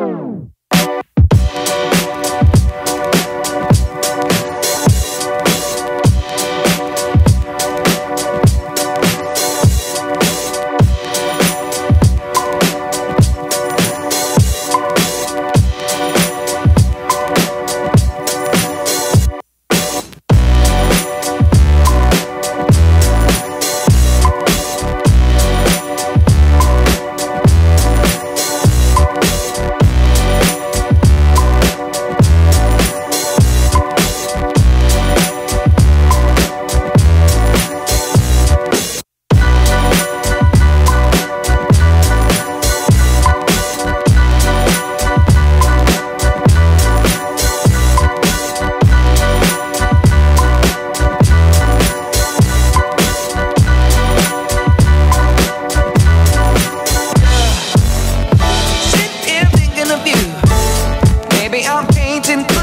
Bye. needs